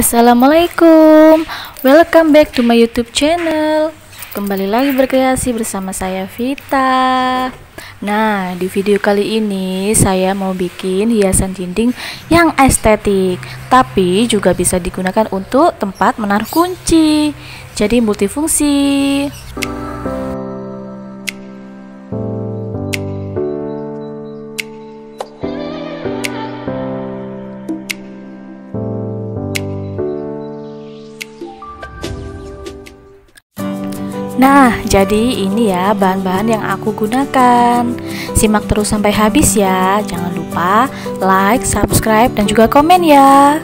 Assalamualaikum, welcome back to my YouTube channel. Kembali lagi berkreasi bersama saya Vita. Nah, di video kali ini saya mau bikin hiasan dinding yang estetik, tapi juga bisa digunakan untuk tempat menaruh kunci. Jadi multifungsi. Nah, jadi ini ya bahan-bahan yang aku gunakan. Simak terus sampai habis ya. Jangan lupa like, subscribe, dan juga komen ya.